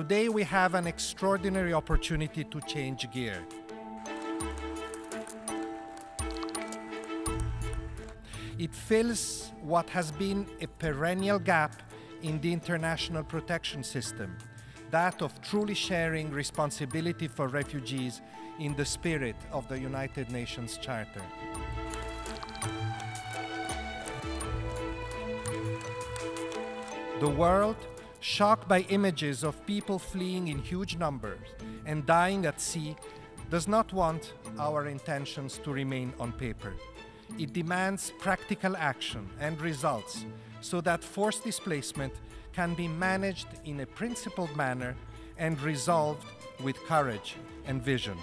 Today we have an extraordinary opportunity to change gear. It fills what has been a perennial gap in the international protection system, that of truly sharing responsibility for refugees in the spirit of the United Nations Charter. The world, shocked by images of people fleeing in huge numbers and dying at sea, does not want our intentions to remain on paper. It demands practical action and results so that forced displacement can be managed in a principled manner and resolved with courage and vision.